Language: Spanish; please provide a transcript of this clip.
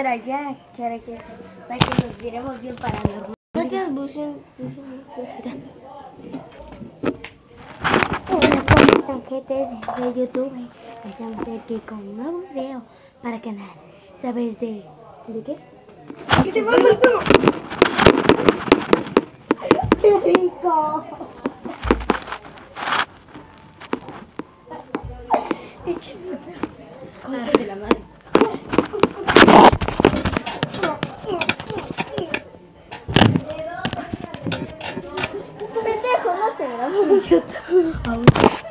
Pero ya, que ahora que, para que nos viremos bien para dormir. No te abusen. Hola, tarjetas de YouTube. Estamos aquí con un nuevo video para canal. ¿Sabes de, de qué? ¡Que te mando ¡Qué rico! ¡Qué de la madre! I have.